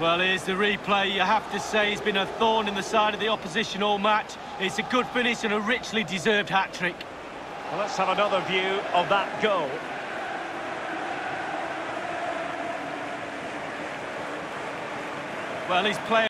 Well, here's the replay. You have to say he's been a thorn in the side of the opposition all match. It's a good finish and a richly deserved hat-trick. Well, let's have another view of that goal. Well, he's playing...